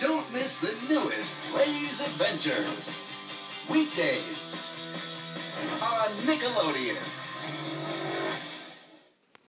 Don't miss the newest Blaze Adventures. Weekdays on Nickelodeon.